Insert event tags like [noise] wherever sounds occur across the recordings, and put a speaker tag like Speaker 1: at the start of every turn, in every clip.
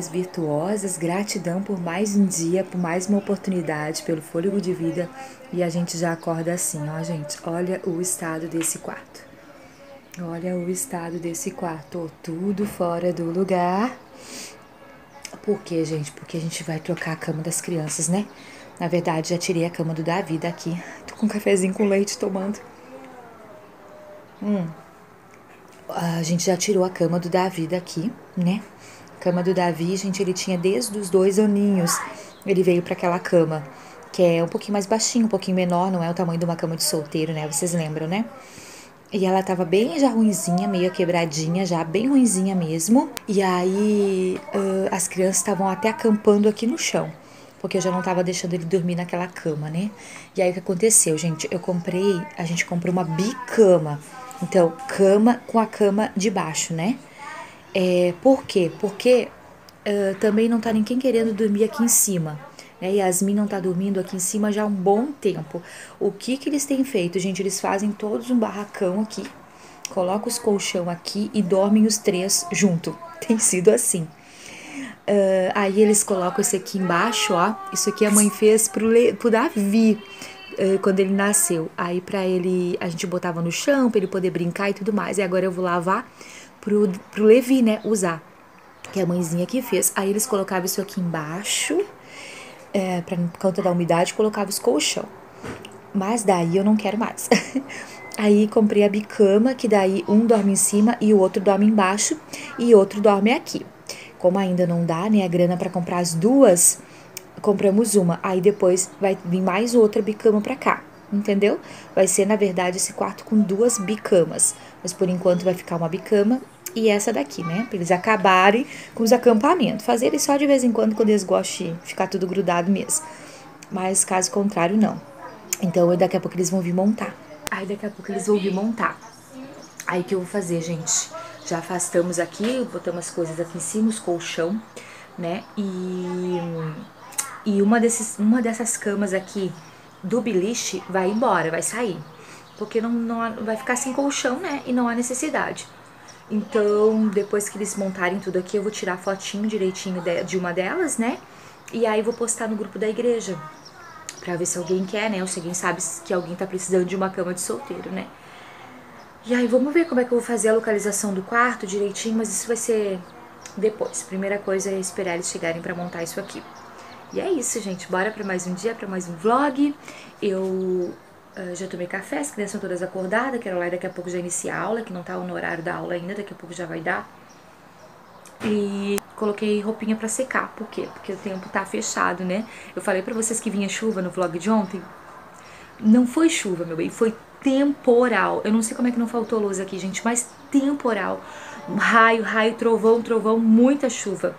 Speaker 1: Minhas virtuosas. Gratidão por mais um dia, por mais uma oportunidade, pelo fôlego de vida. E a gente já acorda assim, ó, gente. Olha o estado desse quarto. Olha o estado desse quarto. Tudo fora do lugar. Por quê, gente? Porque a gente vai trocar a cama das crianças, né? Na verdade, já tirei a cama do Davi daqui. [laughs] Tô com um cafezinho com leite tomando. Hum. A gente já tirou a cama do Davi daqui, né? Cama do Davi, gente, ele tinha desde os dois aninhos. Ele veio para aquela cama, que é um pouquinho mais baixinho, um pouquinho menor, não é o tamanho de uma cama de solteiro, né? Vocês lembram, né? E ela tava bem já ruinzinha, meio quebradinha, já bem ruinzinha mesmo. E aí uh, as crianças estavam até acampando aqui no chão. Porque eu já não tava deixando ele dormir naquela cama, né? E aí o que aconteceu, gente? Eu comprei, a gente comprou uma bicama. Então, cama com a cama de baixo, né? É, por quê? Porque uh, também não tá ninguém querendo dormir aqui em cima. Né? Yasmin não tá dormindo aqui em cima já há um bom tempo. O que que eles têm feito, gente? Eles fazem todos um barracão aqui, colocam os colchão aqui e dormem os três junto. [laughs] Tem sido assim. Uh, aí eles colocam esse aqui embaixo, ó. Isso aqui a mãe fez pro, Le, pro Davi uh, quando ele nasceu. Aí para ele a gente botava no chão para ele poder brincar e tudo mais. E agora eu vou lavar pro, Levi, né, usar. Que a mãezinha que fez. Aí eles colocavam isso aqui embaixo, é, pra, por conta da umidade, colocava os colchão. Mas daí eu não quero mais. [laughs] Aí comprei a bicama, que daí um dorme em cima e o outro dorme embaixo e outro dorme aqui. Como ainda não dá, né, a grana para comprar as duas, compramos uma. Aí depois vai vir mais outra bicama para cá entendeu? Vai ser, na verdade, esse quarto com duas bicamas. Mas por enquanto vai ficar uma bicama e essa daqui, né? Pra eles acabarem com os acampamentos. Fazerem só de vez em quando, quando eles gostam de ficar tudo grudado mesmo. Mas caso contrário, não. Então daqui a pouco eles vão vir montar. Aí daqui a pouco eles vão vir montar. Aí que eu vou fazer, gente? Já afastamos aqui, botamos as coisas aqui em cima, os colchão, né? E, e uma, desses, uma dessas camas aqui do beliche vai embora, vai sair. Porque não, não vai ficar sem colchão, né? E não há necessidade. Então, depois que eles montarem tudo aqui, eu vou tirar fotinho direitinho de, de uma delas, né? E aí vou postar no grupo da igreja. Pra ver se alguém quer, né? Ou se alguém sabe que alguém tá precisando de uma cama de solteiro, né? E aí vamos ver como é que eu vou fazer a localização do quarto direitinho, mas isso vai ser depois. Primeira coisa é esperar eles chegarem para montar isso aqui. E é isso, gente. Bora para mais um dia, para mais um vlog. Eu uh, já tomei café, as crianças estão todas acordadas. Quero lá e daqui a pouco já iniciar a aula, que não tá no horário da aula ainda, daqui a pouco já vai dar. E coloquei roupinha para secar. Por quê? Porque o tempo tá fechado, né? Eu falei para vocês que vinha chuva no vlog de ontem. Não foi chuva, meu bem, foi temporal. Eu não sei como é que não faltou luz aqui, gente, mas temporal. Raio, raio, trovão, trovão, muita chuva.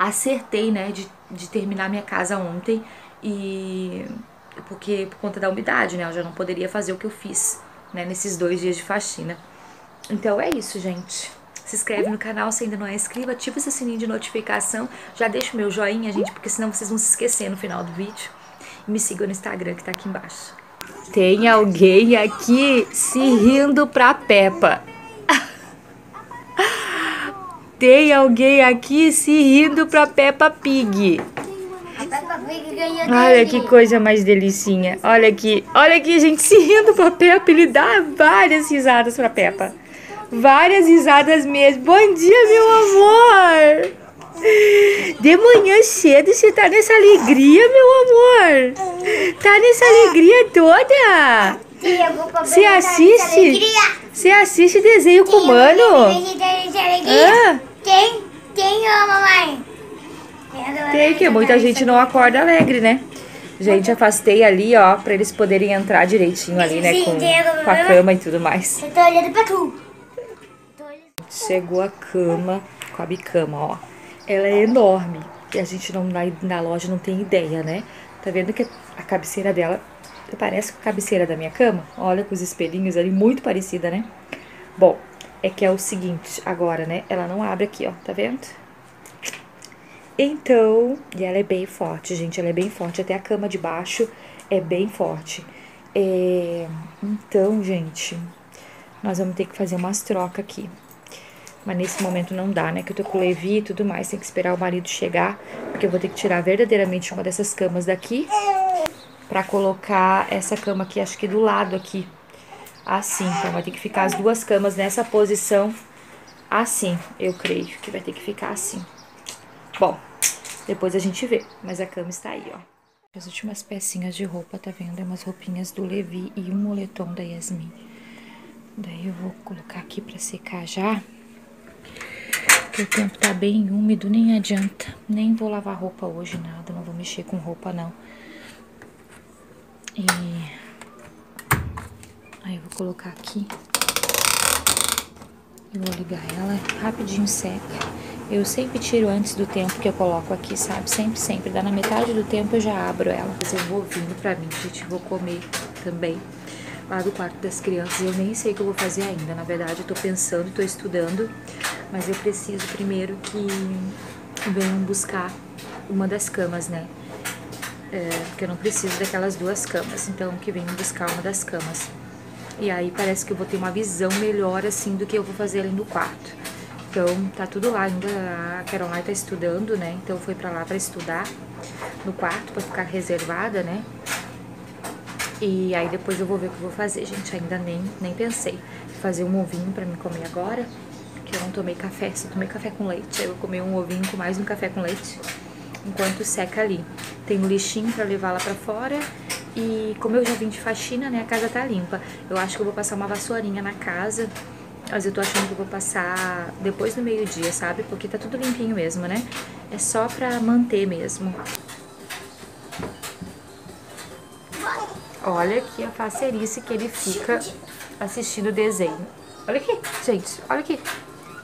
Speaker 1: Acertei, né, de de terminar minha casa ontem e porque por conta da umidade, né? Eu já não poderia fazer o que eu fiz, né, nesses dois dias de faxina. Então é isso, gente. Se inscreve no canal se ainda não é inscrito, ativa esse sininho de notificação, já deixa o meu joinha, gente, porque senão vocês vão se esquecer no final do vídeo. E me sigam no Instagram que tá aqui embaixo. Tem alguém aqui se rindo pra Peppa. Tem alguém aqui se rindo pra Peppa Pig. Olha que coisa mais delicinha. Olha aqui, olha aqui, gente, se rindo pra Peppa. Ele dá várias risadas pra Peppa. Várias risadas mesmo. Bom dia, meu amor. De manhã cedo você tá nessa alegria, meu amor. Tá nessa alegria toda. Você assiste? Você assiste desenho com o mano? Ah.
Speaker 2: Ô mamãe.
Speaker 1: Tem que muita gente não acorda alegre, né? Gente, afastei ali, ó, pra eles poderem entrar direitinho ali, né? Com, com a cama e tudo mais.
Speaker 2: Eu tô olhando pra tu.
Speaker 1: Chegou a cama com a bicama, ó. Ela é enorme. E a gente não na, na loja não tem ideia, né? Tá vendo que a cabeceira dela parece com a cabeceira da minha cama? Olha com os espelhinhos ali, muito parecida, né? Bom, é que é o seguinte, agora, né? Ela não abre aqui, ó, tá vendo? Então, e ela é bem forte, gente, ela é bem forte, até a cama de baixo é bem forte. É, então, gente, nós vamos ter que fazer umas trocas aqui. Mas nesse momento não dá, né? Que eu tô com o Levi e tudo mais. Tem que esperar o marido chegar. Porque eu vou ter que tirar verdadeiramente uma dessas camas daqui. Pra colocar essa cama aqui, acho que do lado aqui. Assim. Então vai ter que ficar as duas camas nessa posição. Assim, eu creio que vai ter que ficar assim. Bom, depois a gente vê. Mas a cama está aí, ó. As últimas pecinhas de roupa, tá vendo? É umas roupinhas do Levi e um moletom da Yasmin. Daí eu vou colocar aqui pra secar já. Porque o tempo tá bem úmido, nem adianta. Nem vou lavar roupa hoje, nada. Não vou mexer com roupa, não. E... Aí eu vou colocar aqui. Eu vou ligar ela, rapidinho seca. Eu sempre tiro antes do tempo que eu coloco aqui, sabe? Sempre, sempre. Dá na metade do tempo eu já abro ela. Fazer um ovinho pra mim, gente. Vou comer também lá do quarto das crianças. Eu nem sei o que eu vou fazer ainda. Na verdade, eu tô pensando, tô estudando. Mas eu preciso primeiro que venham buscar uma das camas, né? É, porque eu não preciso daquelas duas camas. Então, que venham buscar uma das camas. E aí parece que eu vou ter uma visão melhor, assim, do que eu vou fazer ali no quarto. Então, tá tudo lá, ainda a Caroline tá estudando, né? Então foi pra lá pra estudar no quarto, pra ficar reservada, né? E aí depois eu vou ver o que eu vou fazer, gente. Ainda nem, nem pensei. Fazer um ovinho pra mim comer agora, que eu não tomei café, só tomei café com leite. Aí eu vou comer um ovinho com mais um café com leite, enquanto seca ali. Tem um lixinho pra levar lá pra fora e como eu já vim de faxina, né, a casa tá limpa. Eu acho que eu vou passar uma vassourinha na casa mas eu tô achando que eu vou passar depois do meio-dia, sabe? Porque tá tudo limpinho mesmo, né? É só pra manter mesmo. Olha aqui a facerice que ele fica assistindo o desenho. Olha aqui, gente, olha aqui.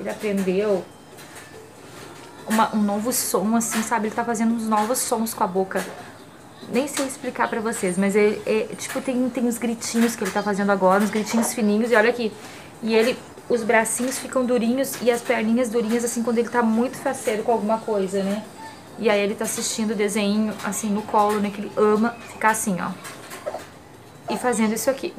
Speaker 1: Ele aprendeu uma, um novo som, assim, sabe? Ele tá fazendo uns novos sons com a boca. Nem sei explicar pra vocês, mas ele, é, tipo, tem, tem os gritinhos que ele tá fazendo agora, uns gritinhos fininhos, e olha aqui. E ele os bracinhos ficam durinhos e as perninhas durinhas, assim, quando ele tá muito faceiro com alguma coisa, né? E aí ele tá assistindo o desenho, assim, no colo, né? Que ele ama ficar assim, ó. E fazendo isso aqui.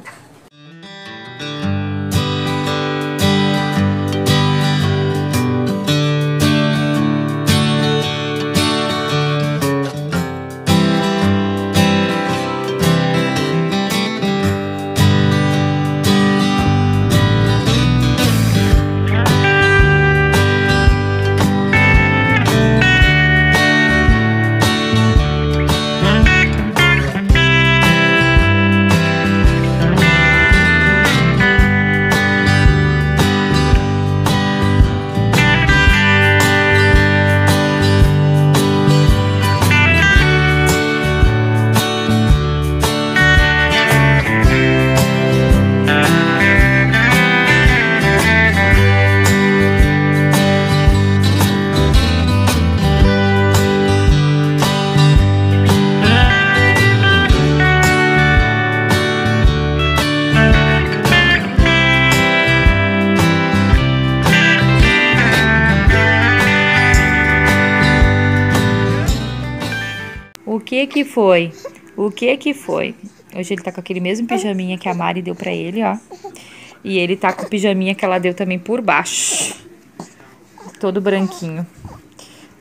Speaker 1: Que que foi? O que que foi? Hoje ele tá com aquele mesmo pijaminha que a Mari deu pra ele, ó. E ele tá com o pijaminha que ela deu também por baixo. Todo branquinho.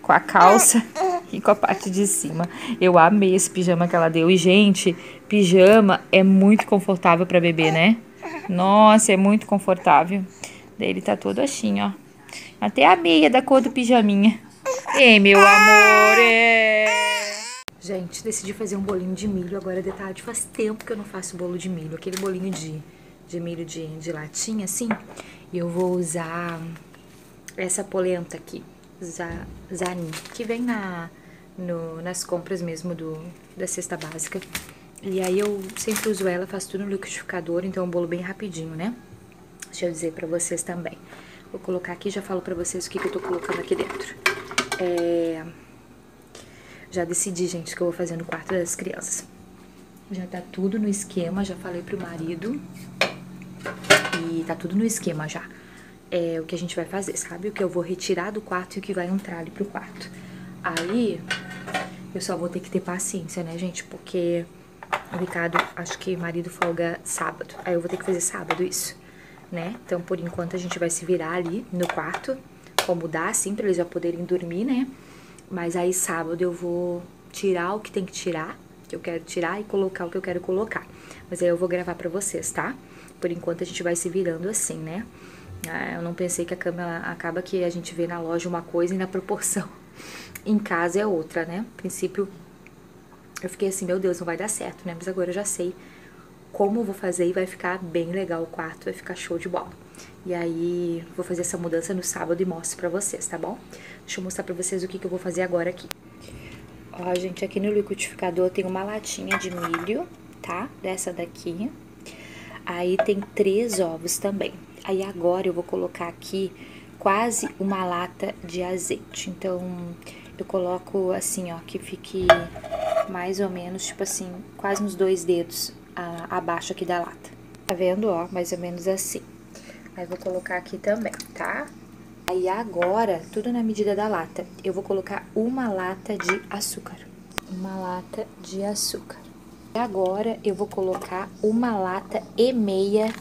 Speaker 1: Com a calça e com a parte de cima. Eu amei esse pijama que ela deu. E, gente, pijama é muito confortável pra bebê, né? Nossa, é muito confortável. Daí ele tá todo assim, ó. Até a meia da cor do pijaminha. Ei, meu amor, é... Gente, decidi fazer um bolinho de milho agora de tarde. Faz tempo que eu não faço bolo de milho. Aquele bolinho de, de milho de, de latinha, assim. E eu vou usar essa polenta aqui, Zanin, que vem na, no, nas compras mesmo do, da cesta básica. E aí eu sempre uso ela, faço tudo no liquidificador, então é um bolo bem rapidinho, né? Deixa eu dizer pra vocês também. Vou colocar aqui e já falo pra vocês o que, que eu tô colocando aqui dentro. É... Já decidi, gente, que eu vou fazer no quarto das crianças. Já tá tudo no esquema, já falei pro marido. E tá tudo no esquema já. É o que a gente vai fazer, sabe? O que eu vou retirar do quarto e o que vai entrar ali pro quarto. Aí, eu só vou ter que ter paciência, né, gente? Porque o Ricardo, acho que marido folga sábado. Aí eu vou ter que fazer sábado isso. né? Então, por enquanto, a gente vai se virar ali no quarto, como dá, assim, pra eles já poderem dormir, né? Mas aí, sábado, eu vou tirar o que tem que tirar, que eu quero tirar, e colocar o que eu quero colocar. Mas aí eu vou gravar pra vocês, tá? Por enquanto, a gente vai se virando assim, né? Ah, eu não pensei que a cama acaba que a gente vê na loja uma coisa e na proporção [laughs] em casa é outra, né? No princípio, eu fiquei assim, meu Deus, não vai dar certo, né? Mas agora eu já sei como eu vou fazer e vai ficar bem legal o quarto, vai ficar show de bola. E aí, vou fazer essa mudança no sábado e mostro pra vocês, tá bom? Deixa eu mostrar pra vocês o que, que eu vou fazer agora aqui. Ó, gente, aqui no liquidificador tem uma latinha de milho, tá? Dessa daqui. Aí tem três ovos também. Aí agora eu vou colocar aqui quase uma lata de azeite. Então, eu coloco assim, ó, que fique mais ou menos, tipo assim, quase uns dois dedos a, abaixo aqui da lata. Tá vendo, ó? Mais ou menos assim. Aí vou colocar aqui também, tá? Aí agora, tudo na medida da lata, eu vou colocar uma lata de açúcar. Uma lata de açúcar. E agora eu vou colocar uma lata e meia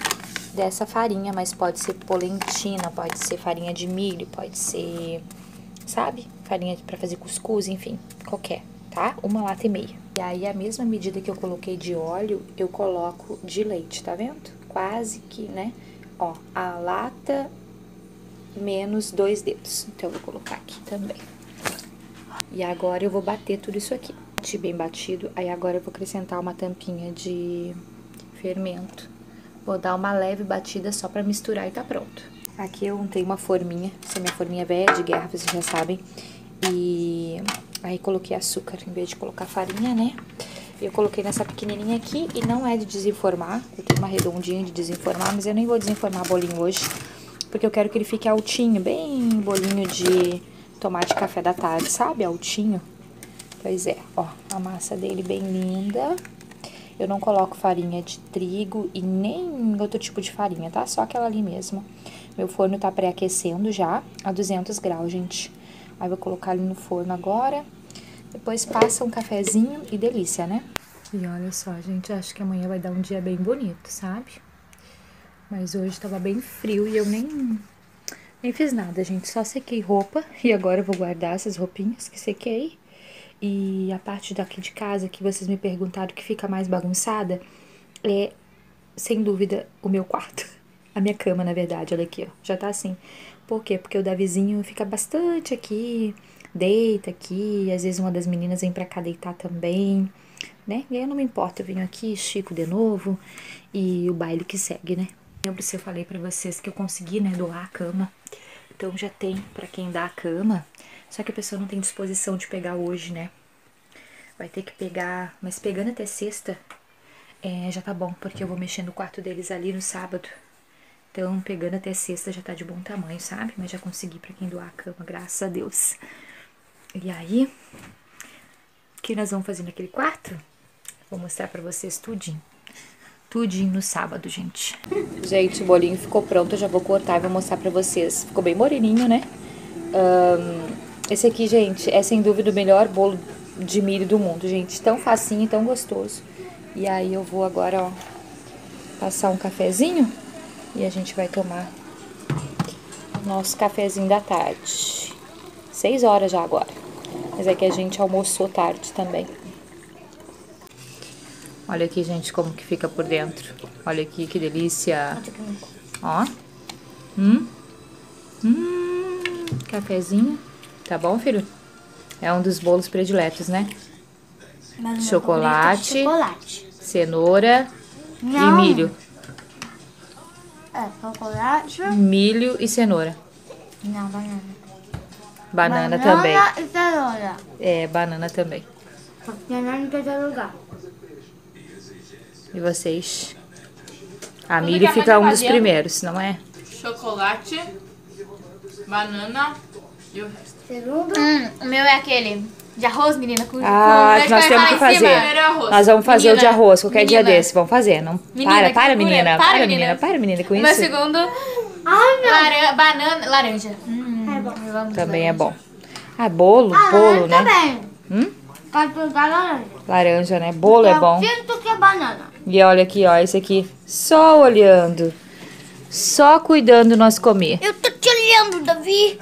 Speaker 1: dessa farinha, mas pode ser polentina, pode ser farinha de milho, pode ser, sabe? Farinha para fazer cuscuz, enfim, qualquer, tá? Uma lata e meia. E aí, a mesma medida que eu coloquei de óleo, eu coloco de leite, tá vendo? Quase que, né? Ó, a lata menos dois dedos. Então, eu vou colocar aqui também. E agora eu vou bater tudo isso aqui. Bem batido. Aí agora eu vou acrescentar uma tampinha de fermento. Vou dar uma leve batida só pra misturar e tá pronto. Aqui eu untei uma forminha. Essa é minha forminha velha de guerra, vocês já sabem. E Aí coloquei açúcar em vez de colocar farinha, né? Eu coloquei nessa pequenininha aqui e não é de desenformar. Eu tenho uma redondinha de desenformar, mas eu nem vou desenformar bolinho hoje. Porque eu quero que ele fique altinho, bem bolinho de tomate café da tarde, sabe? Altinho. Pois é, ó, a massa dele bem linda. Eu não coloco farinha de trigo e nem outro tipo de farinha, tá? Só aquela ali mesmo. Meu forno tá pré-aquecendo já a 200 graus, gente. Aí vou colocar ali no forno agora. Depois passa um cafezinho e delícia, né? E olha só, gente, acho que amanhã vai dar um dia bem bonito, sabe? Mas hoje tava bem frio e eu nem, nem fiz nada, gente. Só sequei roupa [laughs] e agora eu vou guardar essas roupinhas que sequei. E a parte daqui de casa que vocês me perguntaram que fica mais bagunçada é, sem dúvida, o meu quarto. [laughs] A minha cama, na verdade, olha aqui, ó. Já tá assim. Por quê? Porque o Davizinho fica bastante aqui, deita aqui, às vezes uma das meninas vem pra cá deitar também, né? E aí eu não me importo, eu venho aqui, Chico de novo e o baile que segue, né? Lembro se eu falei pra vocês que eu consegui, né, doar a cama. Então já tem pra quem dá a cama, só que a pessoa não tem disposição de pegar hoje, né? Vai ter que pegar, mas pegando até sexta, é, já tá bom, porque eu vou mexer no quarto deles ali no sábado. Então, pegando até sexta já tá de bom tamanho, sabe? Mas já consegui pra quem doar a cama, graças a Deus. E aí, o que nós vamos fazer naquele quarto? Vou mostrar pra vocês tudinho. Tudinho no sábado, gente. Gente, o bolinho ficou pronto, eu já vou cortar e vou mostrar pra vocês. Ficou bem moreninho, né? Um, esse aqui, gente, é sem dúvida o melhor bolo de milho do mundo, gente. Tão facinho, tão gostoso. E aí eu vou agora, ó, passar um cafezinho e a gente vai tomar o nosso cafezinho da tarde. Seis horas já agora. Mas é que a gente almoçou tarde também. Olha aqui, gente, como que fica por dentro. Olha aqui, que delícia. Ó. Hum. Hum. Cafezinho. Tá bom, filho? É um dos bolos prediletos, né? Chocolate,
Speaker 2: chocolate.
Speaker 1: Cenoura
Speaker 2: Não.
Speaker 1: e milho.
Speaker 2: É, chocolate.
Speaker 1: Milho e cenoura.
Speaker 2: Não, banana.
Speaker 1: Banana, também.
Speaker 2: e cenoura.
Speaker 1: É, banana também.
Speaker 2: Banana em terceiro lugar.
Speaker 1: E vocês? A
Speaker 3: Tudo
Speaker 1: milho
Speaker 3: que a
Speaker 1: fica
Speaker 3: mãe
Speaker 1: um dos
Speaker 3: fazia.
Speaker 1: primeiros, não é?
Speaker 3: chocolate, banana e o resto.
Speaker 2: Segundo.
Speaker 4: Hum, o meu é aquele de arroz, menina, com
Speaker 1: Ah,
Speaker 4: com
Speaker 1: que nós
Speaker 4: vai
Speaker 1: temos
Speaker 4: lá
Speaker 1: que
Speaker 4: em
Speaker 1: fazer.
Speaker 3: Primeiro é arroz.
Speaker 1: Nós vamos fazer o de
Speaker 4: Menina,
Speaker 1: arroz qualquer dia
Speaker 4: menina.
Speaker 1: desse. Vamos fazer. Não,
Speaker 4: Menina,
Speaker 1: para,
Speaker 4: que
Speaker 1: para,
Speaker 4: loucura.
Speaker 1: menina.
Speaker 4: Para,
Speaker 1: Para,
Speaker 4: menina.
Speaker 1: menina. Para, menina, com
Speaker 4: O meu
Speaker 1: isso.
Speaker 4: segundo,
Speaker 2: Ai, meu.
Speaker 4: laran banana, laranja. Vamos
Speaker 1: Também é bom. Ah, bolo,
Speaker 2: Ah,
Speaker 1: bolo,
Speaker 2: laranja
Speaker 1: né?
Speaker 2: também.
Speaker 1: Hum?
Speaker 2: Laranja.
Speaker 1: Laranja, né? Bolo é
Speaker 2: Eu
Speaker 1: bom.
Speaker 2: sinto que é banana.
Speaker 1: E olha aqui, ó, esse aqui, só olhando. só cuidando nós comer.
Speaker 2: Eu tô te olhando, Davi.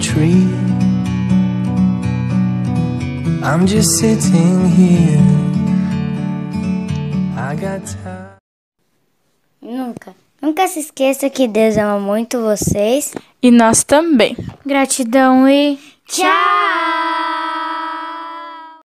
Speaker 5: Tree. I'm just sitting here. I got time.
Speaker 2: Nunca. Nunca se esqueça que Deus ama muito vocês.
Speaker 3: E nós também.
Speaker 4: Gratidão e.
Speaker 2: Tchau!